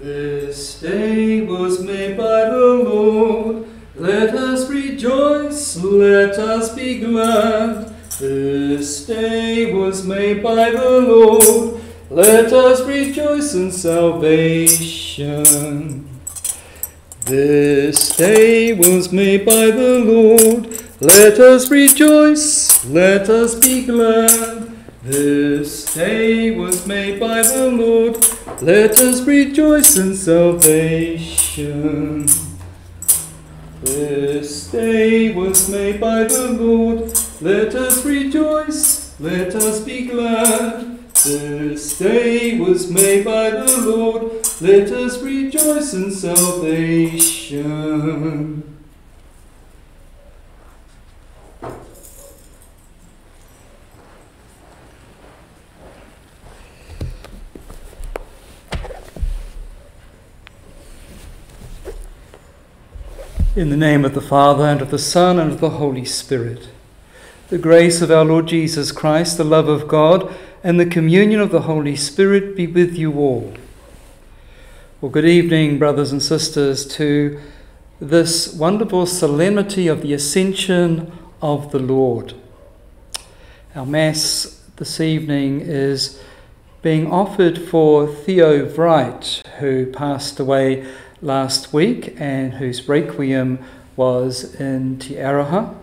This day was made by the Lord. Let us rejoice, let us be glad. This day was made by the Lord. Let us rejoice in salvation. This day was made by the Lord. Let us rejoice, let us be glad. This day was made by the Lord. Let us rejoice in salvation. This day was made by the Lord. Let us rejoice, let us be glad. This day was made by the Lord. Let us rejoice in salvation. In the name of the Father, and of the Son, and of the Holy Spirit. The grace of our Lord Jesus Christ, the love of God, and the communion of the Holy Spirit be with you all. Well, good evening, brothers and sisters, to this wonderful solemnity of the Ascension of the Lord. Our Mass this evening is being offered for Theo Wright, who passed away last week and whose requiem was in Te Aroha.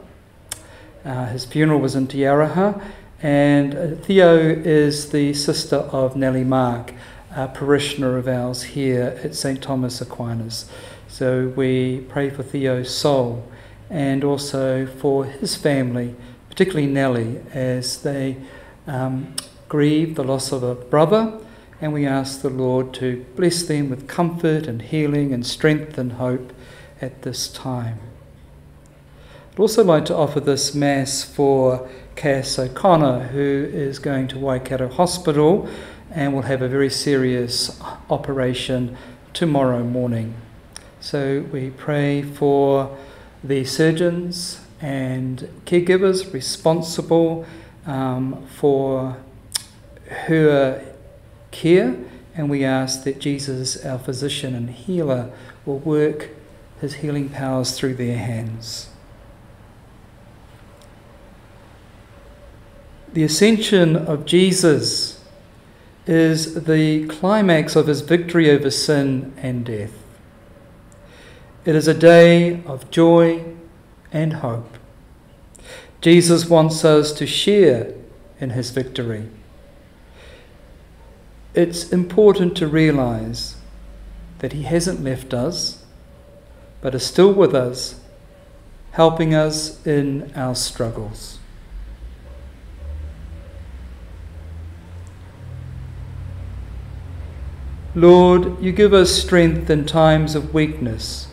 Uh, his funeral was in Te Aroha, and uh, Theo is the sister of Nellie Mark, a parishioner of ours here at St. Thomas Aquinas. So we pray for Theo's soul and also for his family, particularly Nellie, as they um, grieve the loss of a brother and we ask the Lord to bless them with comfort and healing and strength and hope at this time. I'd also like to offer this Mass for Cass O'Connor, who is going to Waikato Hospital and will have a very serious operation tomorrow morning. So we pray for the surgeons and caregivers responsible um, for her care, and we ask that Jesus, our physician and healer, will work his healing powers through their hands. The ascension of Jesus is the climax of his victory over sin and death. It is a day of joy and hope. Jesus wants us to share in his victory it's important to realize that He hasn't left us, but is still with us, helping us in our struggles. Lord, you give us strength in times of weakness.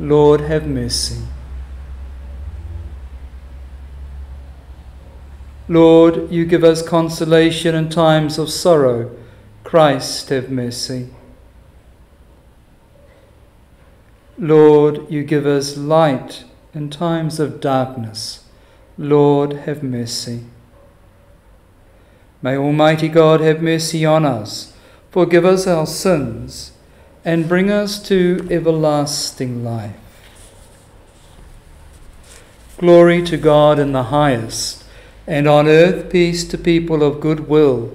Lord, have mercy. Lord, you give us consolation in times of sorrow. Christ, have mercy. Lord, you give us light in times of darkness. Lord, have mercy. May Almighty God have mercy on us, forgive us our sins, and bring us to everlasting life. Glory to God in the highest, and on earth peace to people of good will.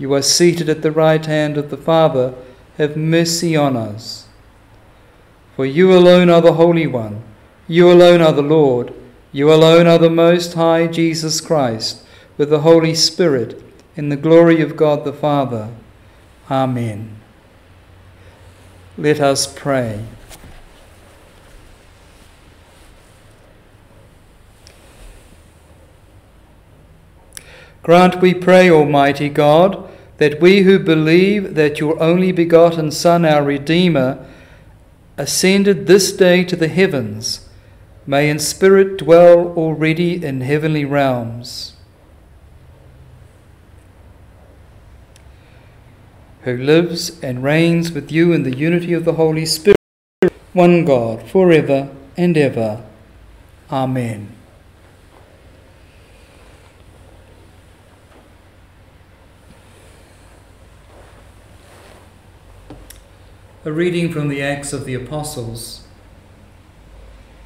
You are seated at the right hand of the Father. Have mercy on us. For you alone are the Holy One. You alone are the Lord. You alone are the Most High Jesus Christ, with the Holy Spirit, in the glory of God the Father. Amen. Let us pray. Grant, we pray, Almighty God, that we who believe that your only begotten Son, our Redeemer, ascended this day to the heavens, may in spirit dwell already in heavenly realms. Who lives and reigns with you in the unity of the Holy Spirit, one God, forever and ever. Amen. A reading from the Acts of the Apostles.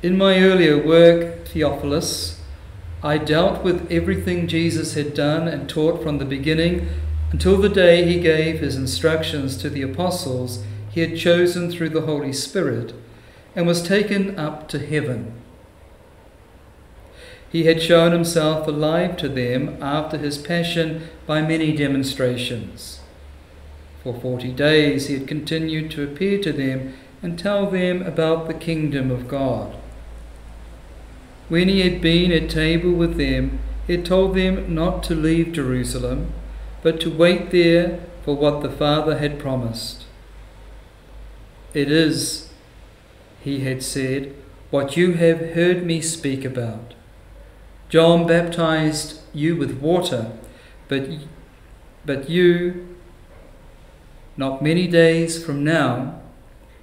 In my earlier work, Theophilus, I dealt with everything Jesus had done and taught from the beginning until the day he gave his instructions to the apostles he had chosen through the Holy Spirit and was taken up to heaven. He had shown himself alive to them after his passion by many demonstrations for forty days he had continued to appear to them and tell them about the kingdom of God. When he had been at table with them, he had told them not to leave Jerusalem, but to wait there for what the Father had promised. It is, he had said, what you have heard me speak about. John baptized you with water, but, but you not many days from now,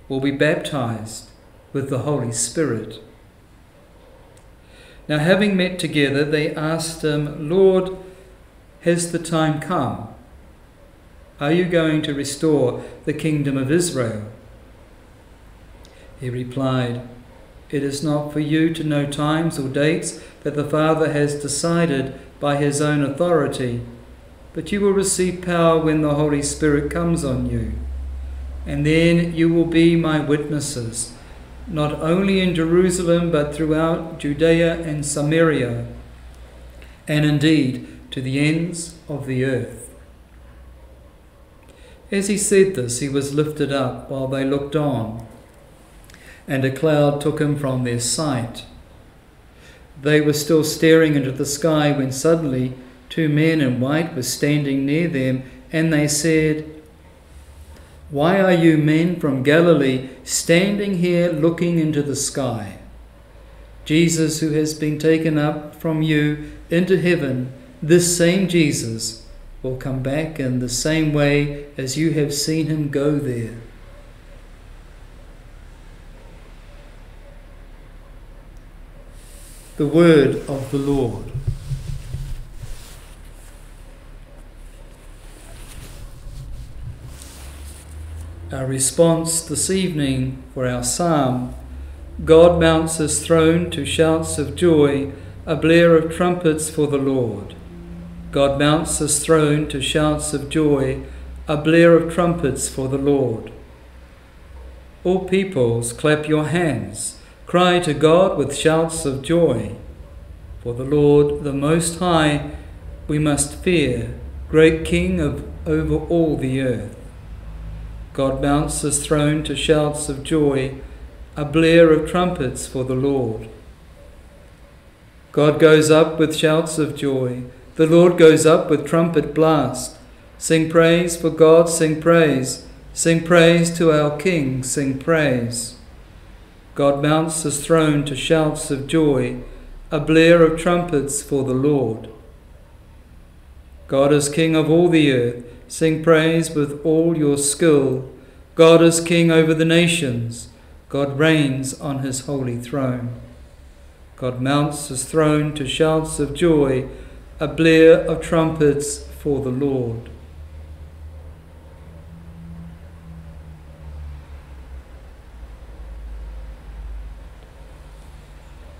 will be baptized with the Holy Spirit. Now, having met together, they asked him, Lord, has the time come? Are you going to restore the kingdom of Israel? He replied, It is not for you to know times or dates that the Father has decided by his own authority but you will receive power when the Holy Spirit comes on you. And then you will be my witnesses, not only in Jerusalem, but throughout Judea and Samaria, and indeed to the ends of the earth. As he said this, he was lifted up while they looked on, and a cloud took him from their sight. They were still staring into the sky when suddenly two men in white were standing near them, and they said, Why are you men from Galilee standing here looking into the sky? Jesus, who has been taken up from you into heaven, this same Jesus will come back in the same way as you have seen him go there. The word of the Lord. Our response this evening for our psalm God mounts his throne to shouts of joy, a blare of trumpets for the Lord. God mounts his throne to shouts of joy, a blare of trumpets for the Lord. All peoples, clap your hands, cry to God with shouts of joy. For the Lord, the Most High, we must fear, great King of over all the earth. God mounts his throne to shouts of joy, a blare of trumpets for the Lord. God goes up with shouts of joy. The Lord goes up with trumpet blast. Sing praise for God, sing praise. Sing praise to our King, sing praise. God mounts his throne to shouts of joy, a blare of trumpets for the Lord. God is King of all the earth. Sing praise with all your skill. God is king over the nations. God reigns on his holy throne. God mounts his throne to shouts of joy, a blare of trumpets for the Lord.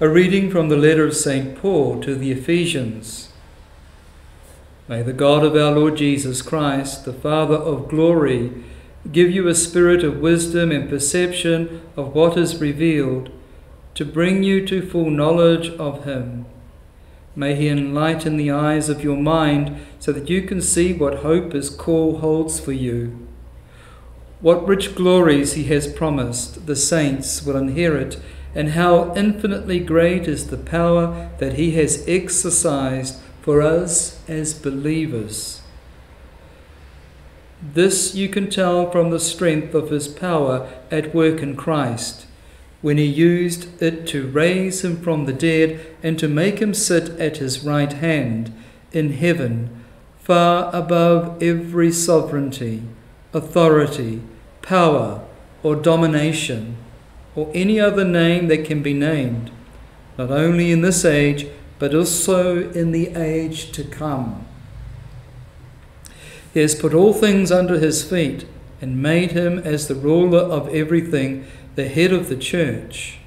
A reading from the letter of St. Paul to the Ephesians. May the God of our Lord Jesus Christ, the Father of glory, give you a spirit of wisdom and perception of what is revealed, to bring you to full knowledge of Him. May He enlighten the eyes of your mind so that you can see what hope His call holds for you. What rich glories He has promised the saints will inherit, and how infinitely great is the power that He has exercised for us as believers. This you can tell from the strength of his power at work in Christ, when he used it to raise him from the dead and to make him sit at his right hand in heaven, far above every sovereignty, authority, power, or domination, or any other name that can be named, not only in this age, but also in the age to come. He has put all things under his feet and made him as the ruler of everything, the head of the church,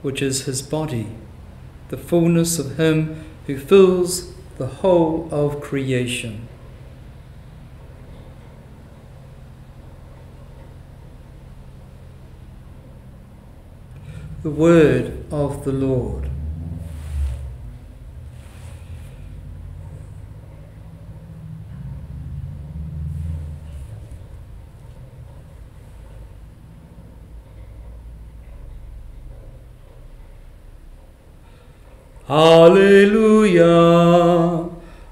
which is his body, the fullness of him who fills the whole of creation. The word of the Lord. Alleluia.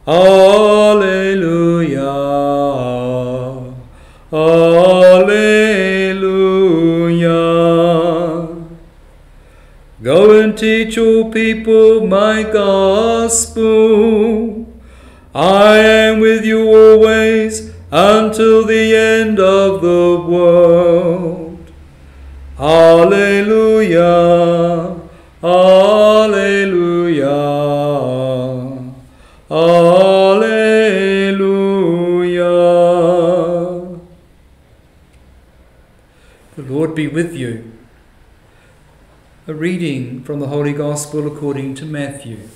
Alleluia. Alleluia. Go and teach all people my gospel. I am with you always until the end of the world. Alleluia. A reading from the Holy Gospel according to Matthew.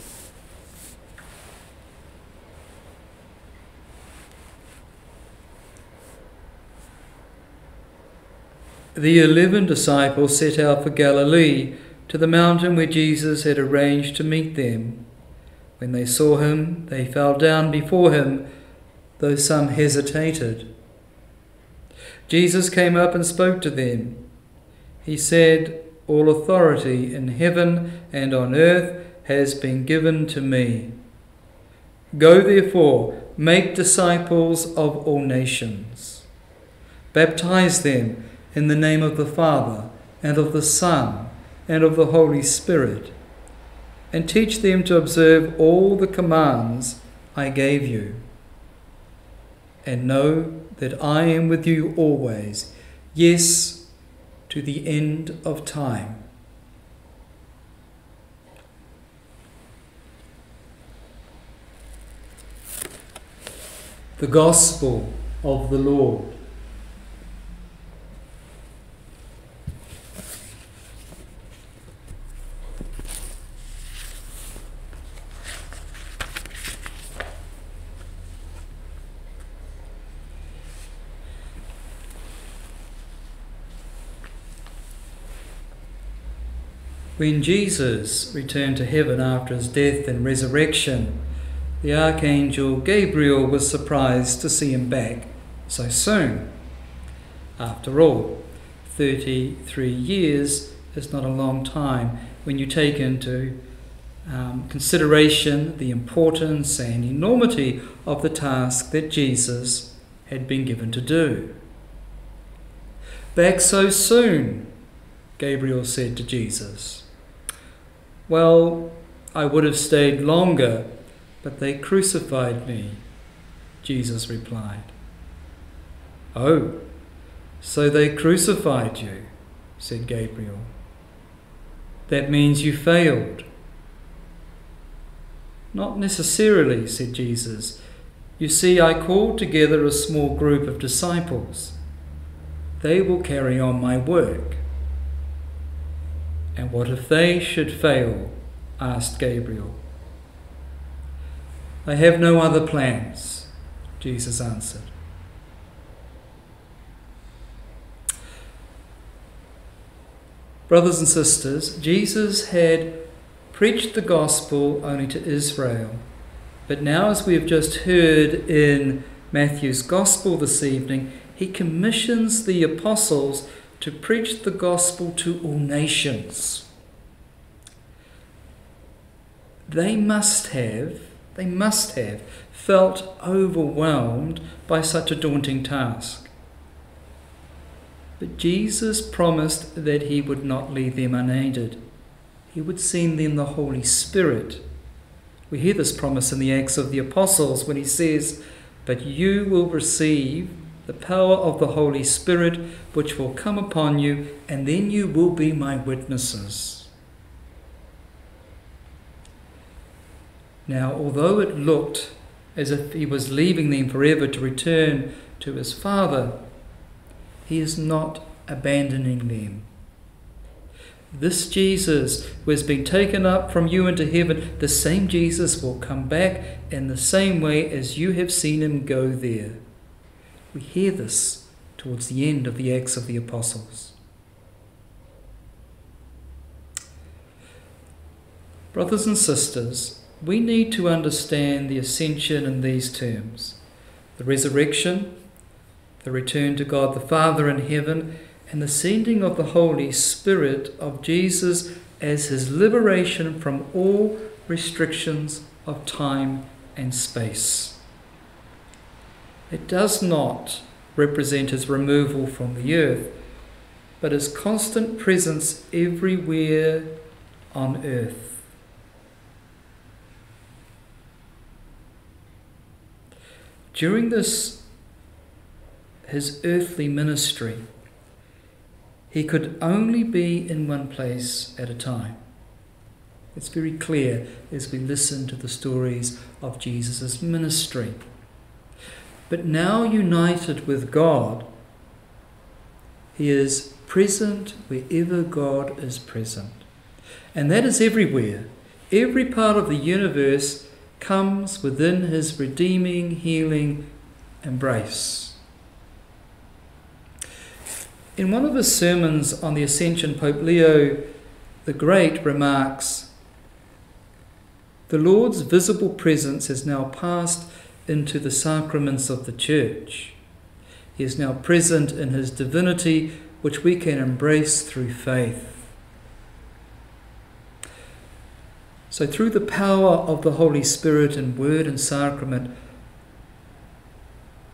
The eleven disciples set out for Galilee to the mountain where Jesus had arranged to meet them. When they saw him, they fell down before him, though some hesitated. Jesus came up and spoke to them. He said, All authority in heaven and on earth has been given to me. Go therefore, make disciples of all nations. Baptize them in the name of the Father and of the Son and of the Holy Spirit, and teach them to observe all the commands I gave you. And know that I am with you always, yes, to the end of time. The Gospel of the Lord. When Jesus returned to heaven after his death and resurrection, the archangel Gabriel was surprised to see him back so soon. After all, 33 years is not a long time when you take into um, consideration the importance and enormity of the task that Jesus had been given to do. Back so soon, Gabriel said to Jesus. Well, I would have stayed longer, but they crucified me, Jesus replied. Oh, so they crucified you, said Gabriel. That means you failed. Not necessarily, said Jesus. You see, I called together a small group of disciples. They will carry on my work. And what if they should fail? asked Gabriel. I have no other plans, Jesus answered. Brothers and sisters, Jesus had preached the gospel only to Israel. But now, as we have just heard in Matthew's gospel this evening, he commissions the apostles to preach the gospel to all nations. They must have They must have felt overwhelmed by such a daunting task. But Jesus promised that he would not leave them unaided. He would send them the Holy Spirit. We hear this promise in the Acts of the Apostles when he says, But you will receive the power of the Holy Spirit, which will come upon you, and then you will be my witnesses. Now, although it looked as if he was leaving them forever to return to his Father, he is not abandoning them. This Jesus who has been taken up from you into heaven, the same Jesus will come back in the same way as you have seen him go there. We hear this towards the end of the Acts of the Apostles. Brothers and sisters, we need to understand the ascension in these terms the resurrection, the return to God the Father in heaven, and the sending of the Holy Spirit of Jesus as his liberation from all restrictions of time and space. It does not represent his removal from the earth, but his constant presence everywhere on earth. During this, his earthly ministry, he could only be in one place at a time. It's very clear as we listen to the stories of Jesus' ministry. But now united with God, he is present wherever God is present. And that is everywhere. Every part of the universe comes within his redeeming, healing embrace. In one of his sermons on the Ascension, Pope Leo the Great remarks The Lord's visible presence has now passed into the sacraments of the Church. He is now present in his divinity, which we can embrace through faith. So, through the power of the Holy Spirit in word and sacrament,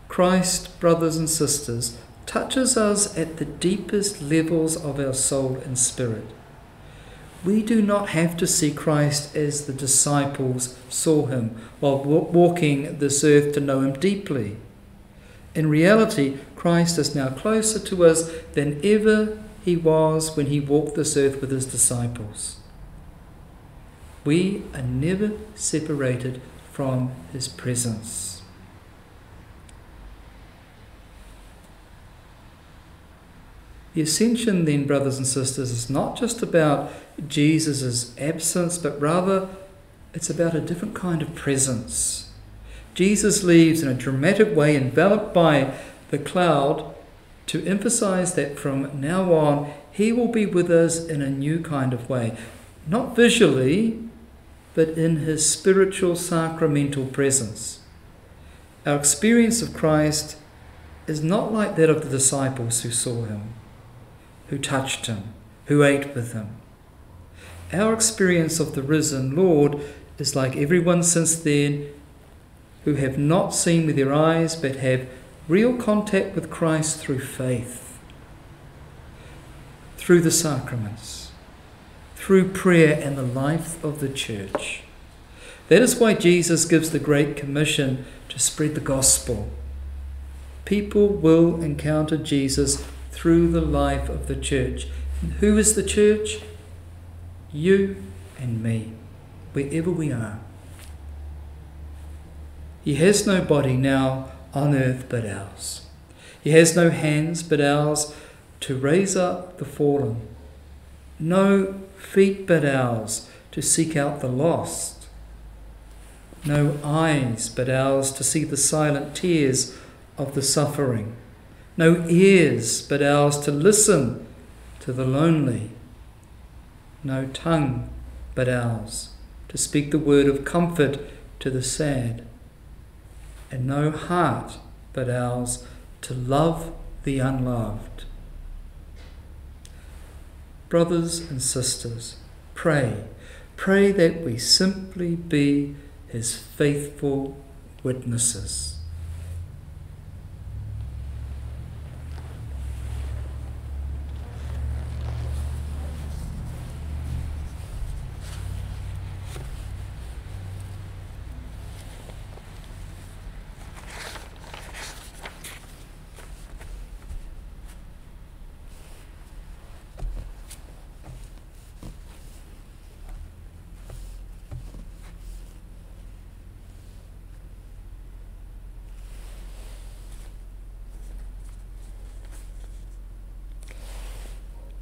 Christ, brothers and sisters, touches us at the deepest levels of our soul and spirit. We do not have to see Christ as the disciples saw him while walking this earth to know him deeply. In reality, Christ is now closer to us than ever he was when he walked this earth with his disciples. We are never separated from his presence. The ascension, then, brothers and sisters, is not just about Jesus' absence, but rather it's about a different kind of presence. Jesus leaves in a dramatic way, enveloped by the cloud, to emphasize that from now on he will be with us in a new kind of way. Not visually, but in his spiritual sacramental presence. Our experience of Christ is not like that of the disciples who saw him who touched him, who ate with him. Our experience of the risen Lord is like everyone since then who have not seen with their eyes but have real contact with Christ through faith, through the sacraments, through prayer and the life of the church. That is why Jesus gives the Great Commission to spread the gospel. People will encounter Jesus through the life of the church. And who is the church? You and me, wherever we are. He has no body now on earth but ours. He has no hands but ours to raise up the fallen, no feet but ours to seek out the lost, no eyes but ours to see the silent tears of the suffering no ears but ours to listen to the lonely, no tongue but ours to speak the word of comfort to the sad, and no heart but ours to love the unloved. Brothers and sisters, pray, pray that we simply be his faithful witnesses.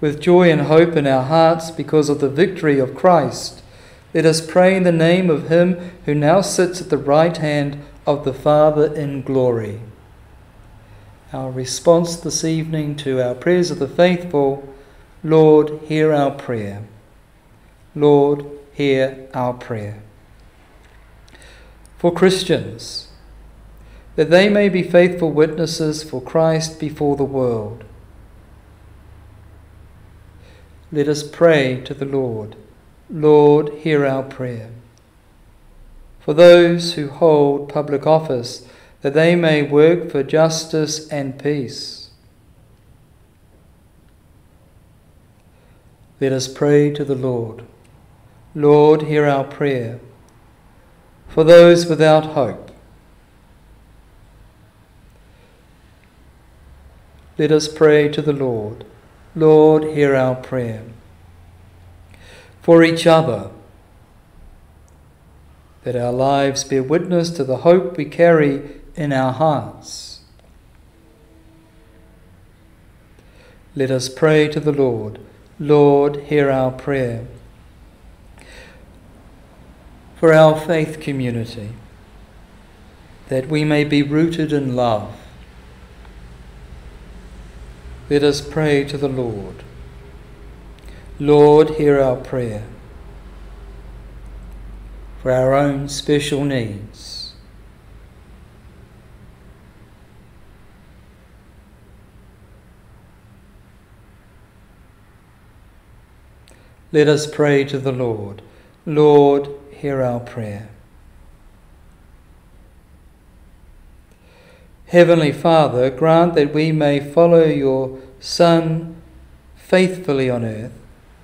With joy and hope in our hearts because of the victory of Christ, let us pray in the name of Him who now sits at the right hand of the Father in glory. Our response this evening to our prayers of the faithful Lord, hear our prayer. Lord, hear our prayer. For Christians, that they may be faithful witnesses for Christ before the world let us pray to the Lord. Lord, hear our prayer. For those who hold public office, that they may work for justice and peace. Let us pray to the Lord. Lord, hear our prayer. For those without hope, let us pray to the Lord. Lord, hear our prayer. For each other, that our lives bear witness to the hope we carry in our hearts. Let us pray to the Lord. Lord, hear our prayer. For our faith community, that we may be rooted in love let us pray to the Lord. Lord, hear our prayer. For our own special needs. Let us pray to the Lord. Lord, hear our prayer. Heavenly Father, grant that we may follow your Son faithfully on earth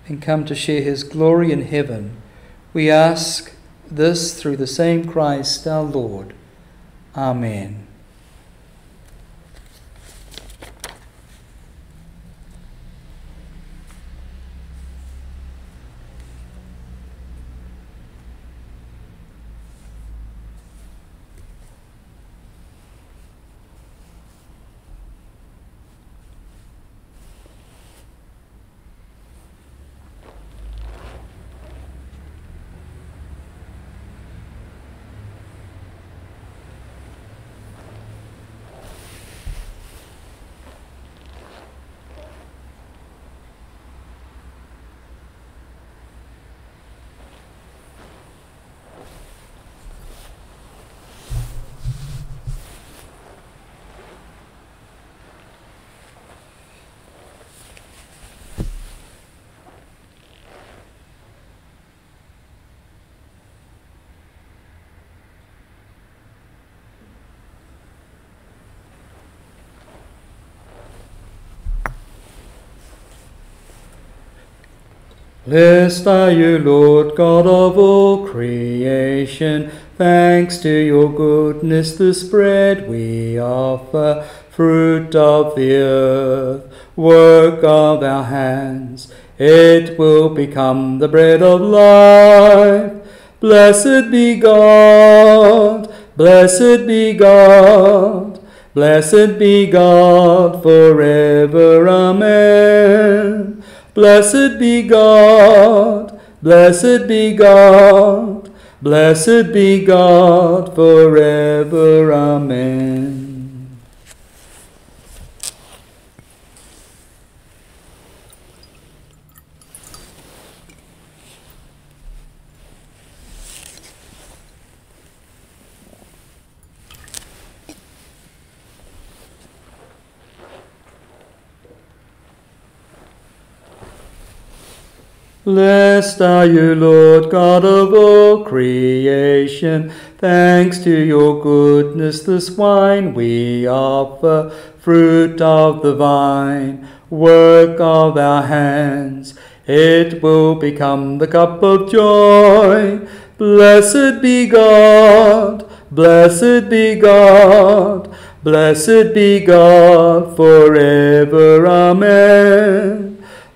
and come to share his glory in heaven. We ask this through the same Christ our Lord. Amen. Blessed are you, Lord God of all creation. Thanks to your goodness, the bread we offer, fruit of the earth, work of our hands. It will become the bread of life. Blessed be God, blessed be God, blessed be God forever. Amen. Blessed be God, blessed be God, blessed be God forever. Amen. Blessed are you, Lord God of all creation. Thanks to your goodness, this wine we offer, fruit of the vine, work of our hands. It will become the cup of joy. Blessed be God, blessed be God, blessed be God forever. Amen.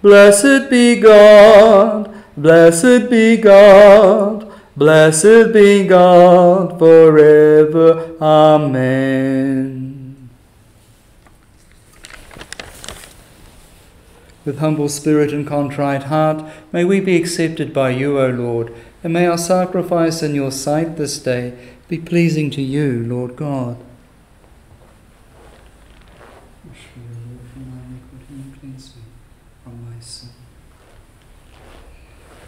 Blessed be God, blessed be God, blessed be God forever. Amen. With humble spirit and contrite heart, may we be accepted by you, O Lord, and may our sacrifice in your sight this day be pleasing to you, Lord God.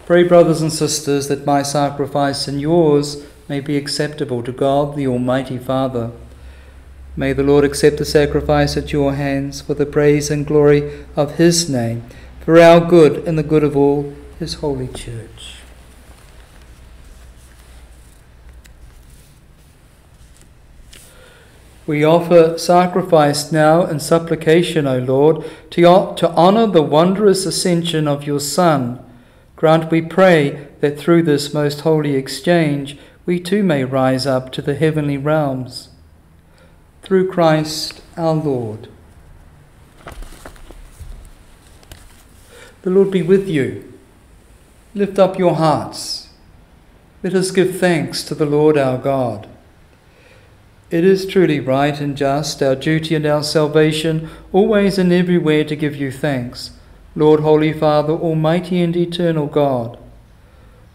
Pray, brothers and sisters, that my sacrifice and yours may be acceptable to God, the Almighty Father. May the Lord accept the sacrifice at your hands for the praise and glory of his name, for our good and the good of all his holy church. We offer sacrifice now in supplication, O Lord, to, to honor the wondrous ascension of your Son Grant, we pray, that through this most holy exchange we too may rise up to the heavenly realms. Through Christ our Lord. The Lord be with you. Lift up your hearts. Let us give thanks to the Lord our God. It is truly right and just, our duty and our salvation, always and everywhere to give you thanks Lord, Holy Father, Almighty and Eternal God.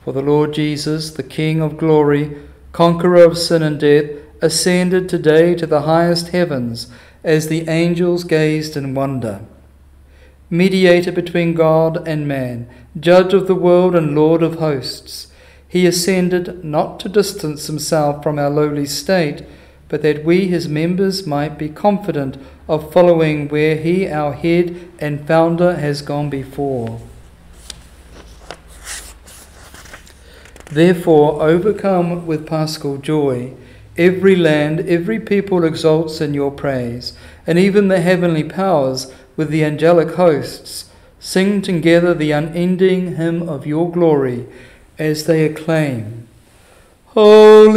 For the Lord Jesus, the King of glory, conqueror of sin and death, ascended today to the highest heavens as the angels gazed in wonder. Mediator between God and man, judge of the world and Lord of hosts, he ascended not to distance himself from our lowly state, but that we, his members, might be confident of following where he, our head and founder, has gone before. Therefore, overcome with paschal joy, every land, every people exalts in your praise, and even the heavenly powers with the angelic hosts sing together the unending hymn of your glory as they acclaim Holy,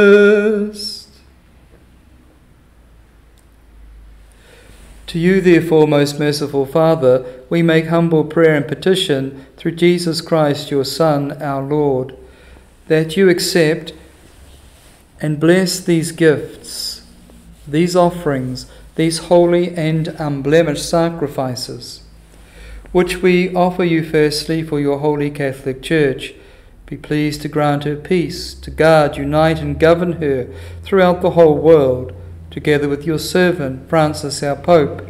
To you, therefore, most merciful Father, we make humble prayer and petition through Jesus Christ, your Son, our Lord, that you accept and bless these gifts, these offerings, these holy and unblemished sacrifices, which we offer you firstly for your holy Catholic Church. Be pleased to grant her peace, to guard, unite, and govern her throughout the whole world together with your servant Francis our Pope,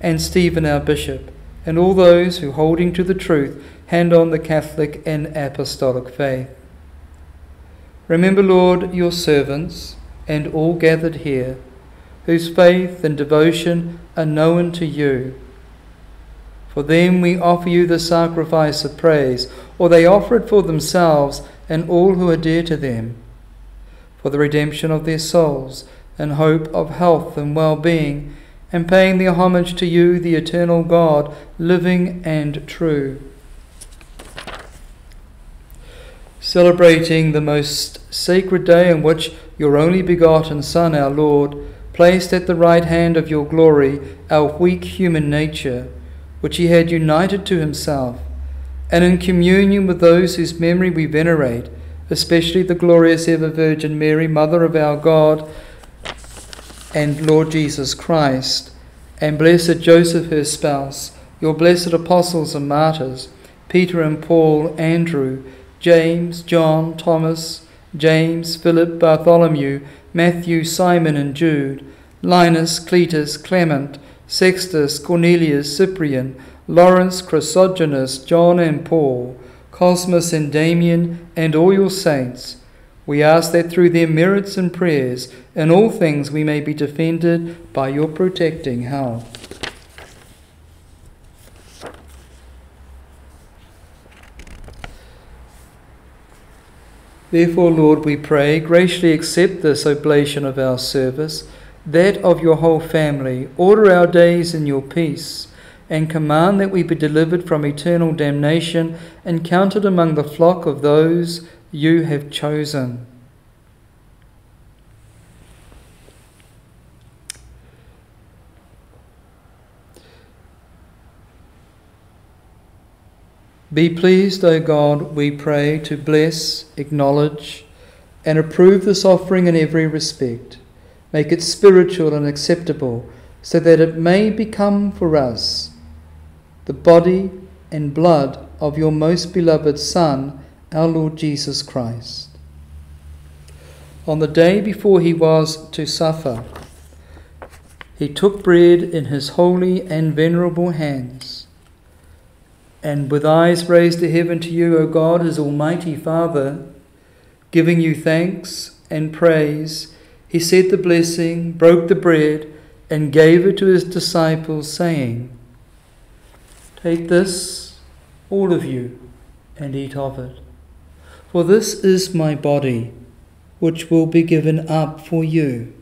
and Stephen our Bishop, and all those who, holding to the truth, hand on the Catholic and Apostolic faith. Remember, Lord, your servants and all gathered here, whose faith and devotion are known to you. For them we offer you the sacrifice of praise, or they offer it for themselves and all who are dear to them, for the redemption of their souls and hope of health and well being, and paying their homage to you, the eternal God, living and true. Celebrating the most sacred day in which your only begotten Son, our Lord, placed at the right hand of your glory our weak human nature, which he had united to himself, and in communion with those whose memory we venerate, especially the glorious ever Virgin Mary, Mother of our God and Lord Jesus Christ, and blessed Joseph, her spouse, your blessed apostles and martyrs, Peter and Paul, Andrew, James, John, Thomas, James, Philip, Bartholomew, Matthew, Simon, and Jude, Linus, Cletus, Clement, Sixtus, Cornelius, Cyprian, Lawrence, Chrysogonus, John, and Paul, Cosmas and Damian, and all your saints. We ask that through their merits and prayers, in all things we may be defended by your protecting help. Therefore, Lord, we pray, graciously accept this oblation of our service, that of your whole family. Order our days in your peace, and command that we be delivered from eternal damnation and counted among the flock of those you have chosen. Be pleased, O God, we pray, to bless, acknowledge, and approve this offering in every respect. Make it spiritual and acceptable, so that it may become for us the body and blood of your most beloved Son, our Lord Jesus Christ. On the day before he was to suffer, he took bread in his holy and venerable hands and with eyes raised to heaven to you, O God, his Almighty Father, giving you thanks and praise, he said the blessing, broke the bread, and gave it to his disciples, saying, Take this, all of you, and eat of it. For this is my body, which will be given up for you.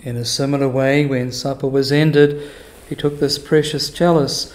In a similar way, when supper was ended, he took this precious chalice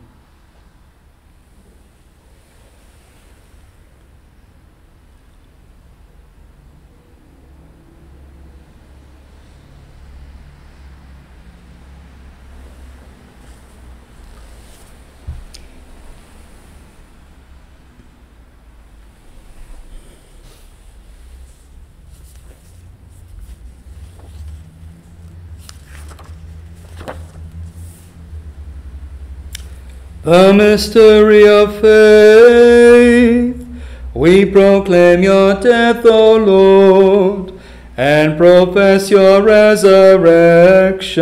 The mystery of faith. We proclaim your death, O Lord, and profess your resurrection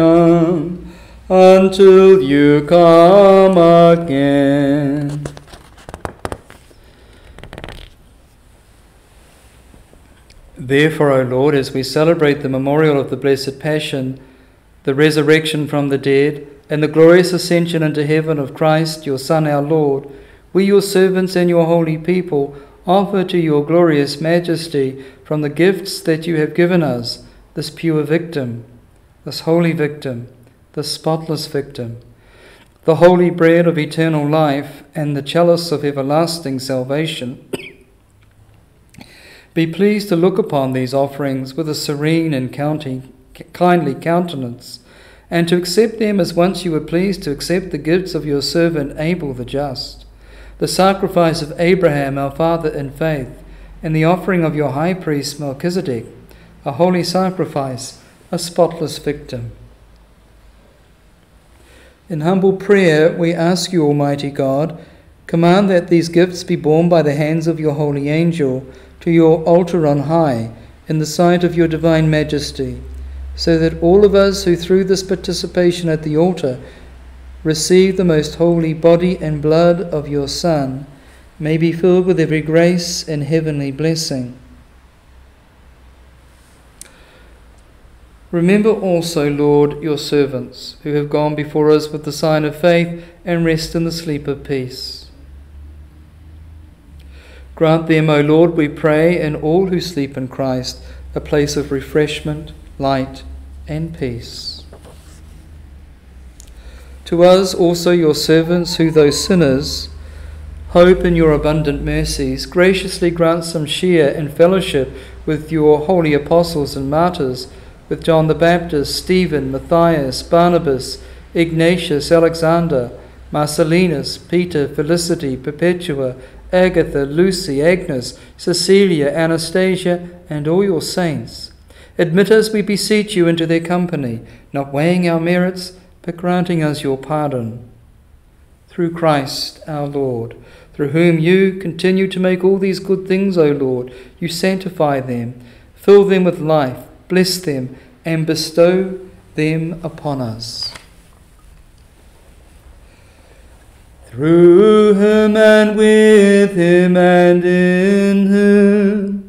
until you come again. Therefore, O Lord, as we celebrate the memorial of the Blessed Passion, the resurrection from the dead, and the glorious ascension into heaven of Christ, your Son, our Lord, we, your servants and your holy people, offer to your glorious majesty from the gifts that you have given us this pure victim, this holy victim, this spotless victim, the holy bread of eternal life, and the chalice of everlasting salvation, be pleased to look upon these offerings with a serene and kindly countenance, and to accept them as once you were pleased to accept the gifts of your servant Abel the just, the sacrifice of Abraham our father in faith, and the offering of your high priest Melchizedek, a holy sacrifice, a spotless victim. In humble prayer, we ask you, Almighty God, command that these gifts be borne by the hands of your holy angel to your altar on high, in the sight of your divine majesty, so that all of us who through this participation at the altar receive the most holy body and blood of your Son may be filled with every grace and heavenly blessing. Remember also, Lord, your servants, who have gone before us with the sign of faith and rest in the sleep of peace. Grant them, O Lord, we pray, and all who sleep in Christ, a place of refreshment, light, and peace. To us also, your servants, who, though sinners, hope in your abundant mercies, graciously grant some share in fellowship with your holy apostles and martyrs with John the Baptist, Stephen, Matthias, Barnabas, Ignatius, Alexander, Marcellinus, Peter, Felicity, Perpetua, Agatha, Lucy, Agnes, Cecilia, Anastasia, and all your saints. Admit us, we beseech you, into their company, not weighing our merits, but granting us your pardon. Through Christ our Lord, through whom you continue to make all these good things, O Lord, you sanctify them, fill them with life bless them, and bestow them upon us. Through him and with him and in him,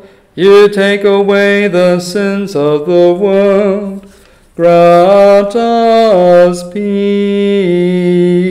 you take away the sins of the world. Grant us peace.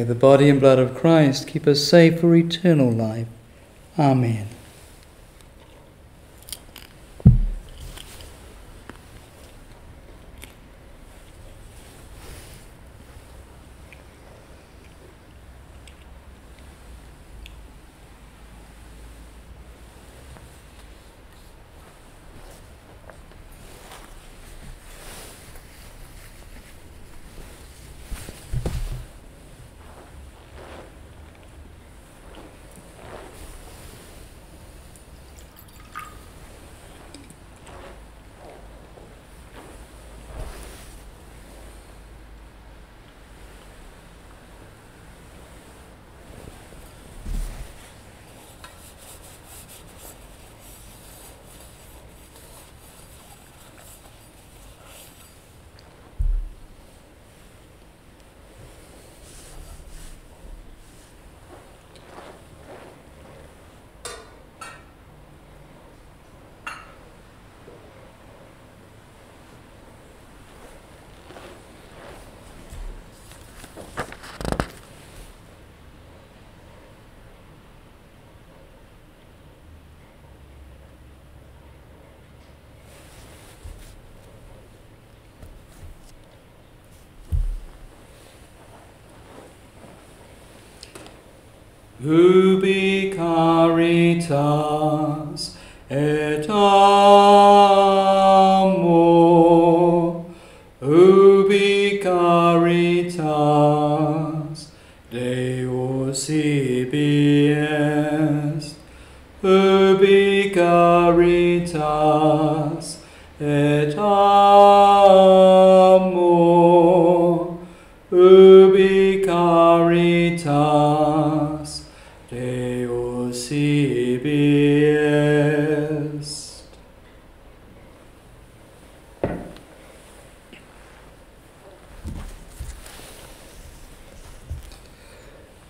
May the body and blood of Christ keep us safe for eternal life. Amen. Ubi caritas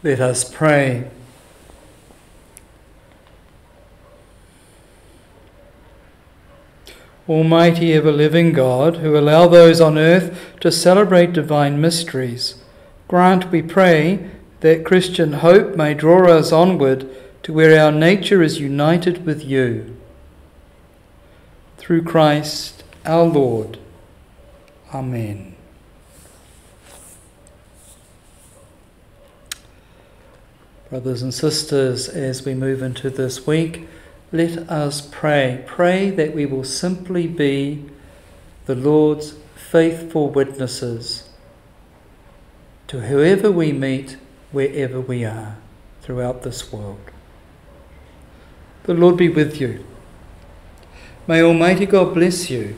Let us pray. Almighty ever living God, who allow those on earth to celebrate divine mysteries, grant, we pray, that Christian hope may draw us onward to where our nature is united with you. Through Christ our Lord. Amen. Brothers and sisters, as we move into this week, let us pray. Pray that we will simply be the Lord's faithful witnesses to whoever we meet, wherever we are, throughout this world. The Lord be with you. May Almighty God bless you,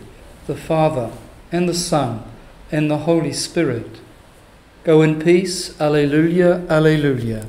the Father, and the Son, and the Holy Spirit. Go in peace. Alleluia, alleluia.